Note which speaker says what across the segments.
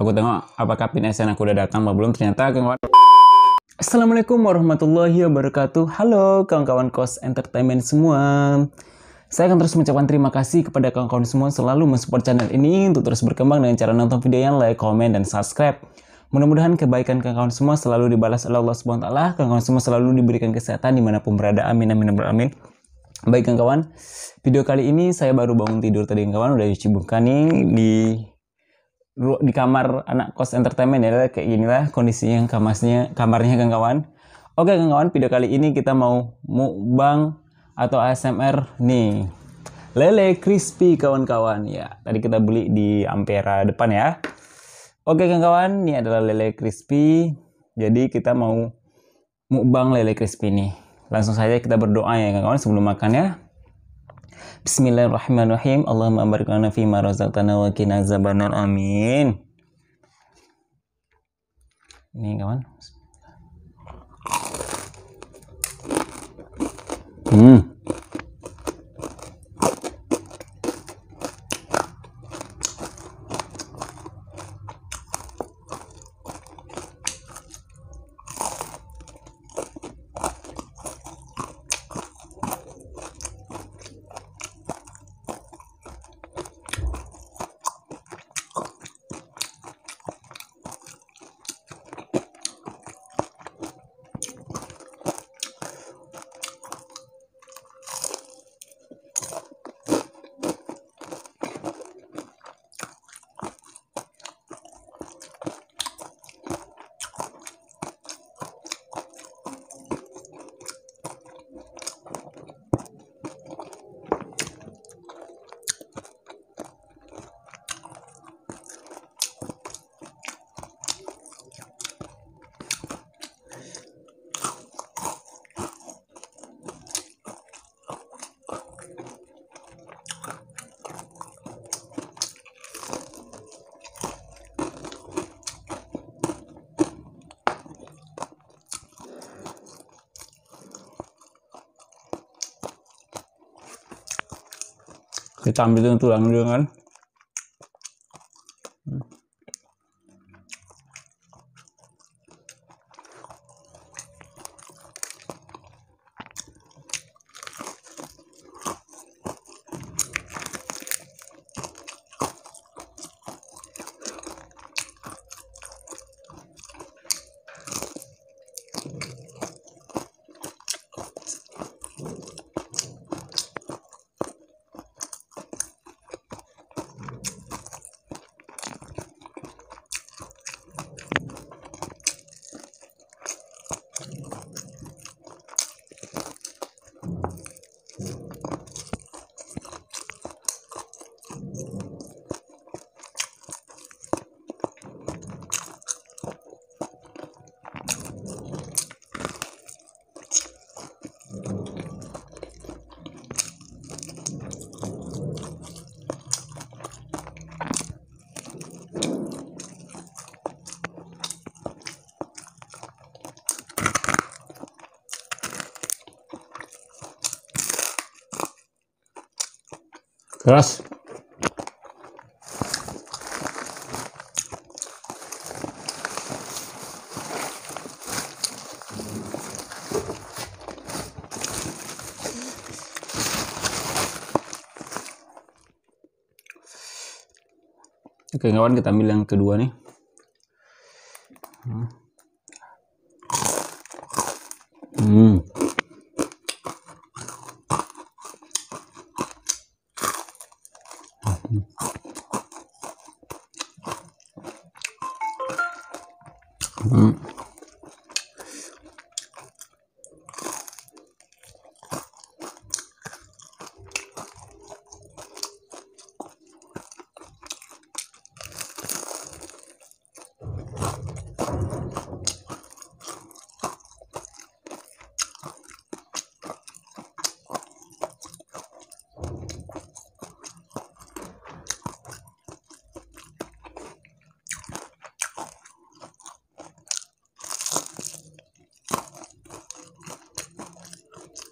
Speaker 1: Aku tengok apakah pin SN aku udah datang apa belum. Ternyata kawan Assalamualaikum warahmatullahi wabarakatuh. Halo kawan-kawan kos entertainment semua. Saya akan terus mengucapkan terima kasih kepada kawan-kawan semua selalu mensupport channel ini untuk terus berkembang dengan cara nonton video yang like, komen, dan subscribe. Mudah-mudahan kebaikan kawan-kawan semua selalu dibalas oleh Allah taala. Kawan-kawan semua selalu diberikan kesehatan di mana pun berada. Amin amin amin. amin. Baik kawan-kawan, video kali ini saya baru bangun tidur tadi kawan udah cuci muka nih di di kamar anak kos entertainment ya kayak gini lah kondisinya kamasnya kamarnya kawan-kawan. Oke kawan-kawan, video kali ini kita mau mukbang atau ASMR nih. Lele crispy kawan-kawan ya. Tadi kita beli di Ampera depan ya. Oke kawan-kawan, ini adalah lele crispy. Jadi kita mau mukbang lele crispy nih. Langsung saja kita berdoa ya kawan-kawan sebelum makan ya. Bismillahirrahmanirrahim. Allahumma barik lana fi ma razaqtana wa qina azabannar. Amin. Ini kawan. Hmm. Kita ambil itu tulang dulu kan keras Oke kawan kita ambil yang kedua nih. Hmm. Hmm.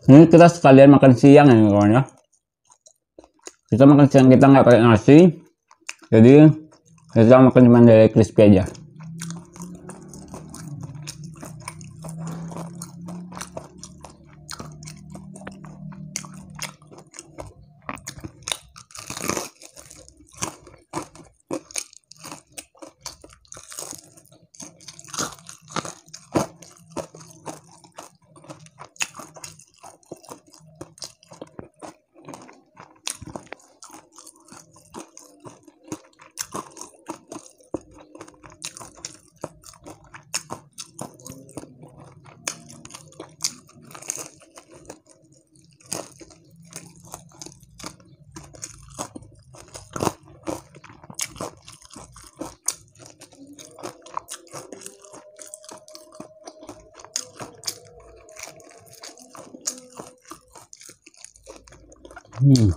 Speaker 1: Ini kita sekalian makan siang ya kawan ya. Kita makan siang kita nggak pakai nasi. Jadi kita makan cuma dari crispy aja Hum.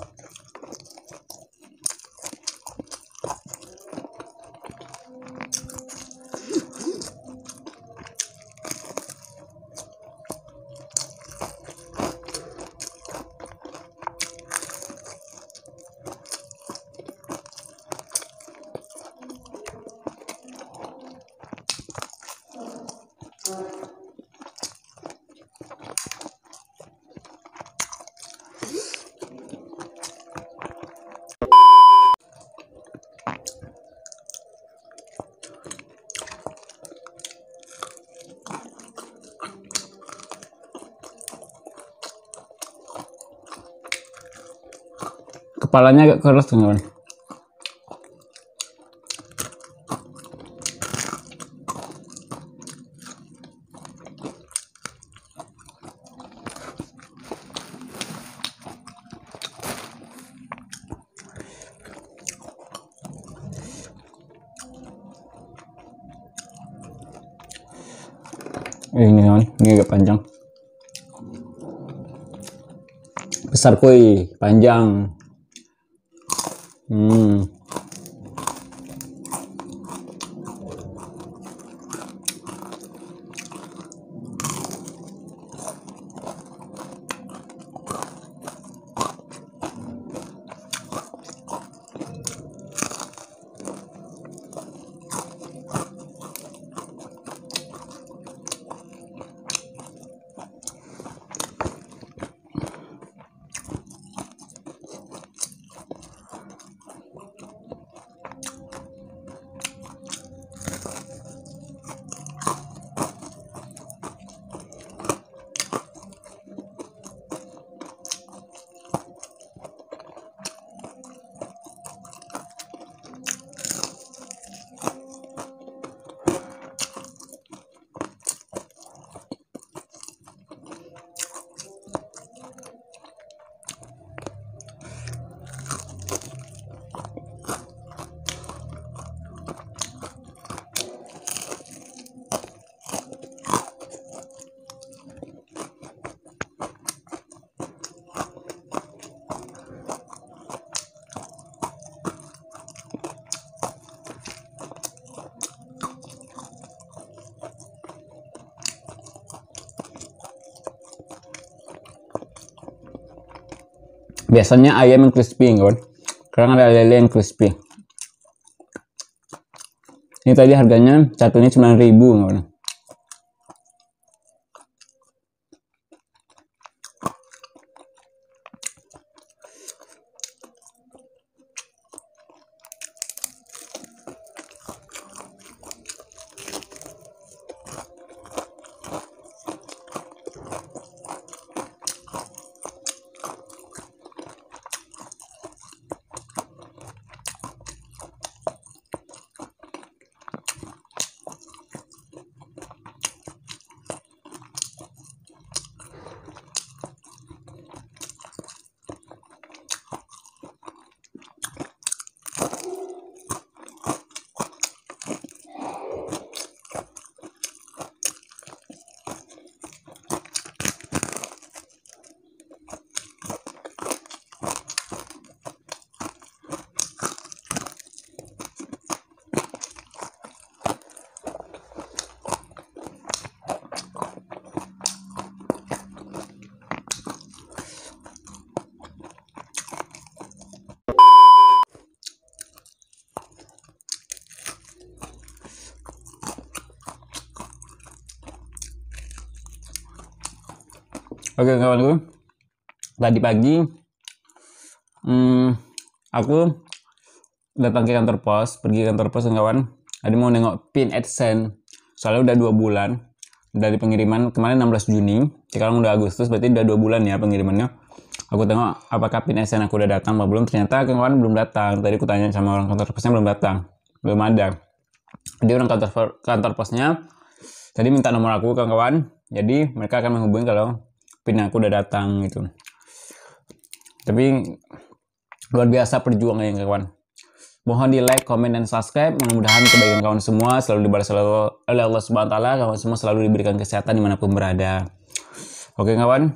Speaker 1: Thank you. Kepalanya agak keras teman ini kan ini agak panjang. Besar koi panjang hmm biasanya ayam yang crispy kawan sekarang ada lele yang crispy. Ini tadi harganya satunya 9000 kawan Oke kawanku, tadi pagi hmm, aku datang ke kantor pos, pergi ke kantor pos kawan. Tadi mau nengok pin AdSense, soalnya udah dua bulan dari pengiriman kemarin 16 Juni, sekarang udah Agustus, berarti udah dua bulan ya pengirimannya. Aku tengok apakah pin AdSense aku udah datang apa belum, ternyata kawan belum datang. Tadi aku tanya sama orang kantor posnya belum datang, belum ada. Dia orang kantor kantor posnya tadi minta nomor aku kawan-kawan, jadi mereka akan menghubungi kalau pin aku udah datang gitu. Tapi luar biasa perjuangan yang kawan. Mohon di like, comment, dan subscribe. Mudah-mudahan kebaikan kawan semua selalu dibalas selalu oleh Allah Subhanahu Taala. Kawan semua selalu diberikan kesehatan di mana pun berada. Oke kawan.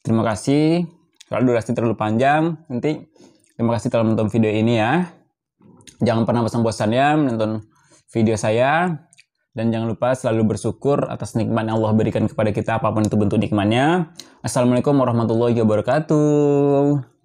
Speaker 1: Terima kasih. Kalau durasi terlalu panjang nanti terima kasih telah menonton video ini ya. Jangan pernah bosan-bosannya menonton video saya dan jangan lupa selalu bersyukur atas nikmat yang Allah berikan kepada kita apa pun itu bentuk nikmatnya. Assalamualaikum warahmatullahi wabarakatuh.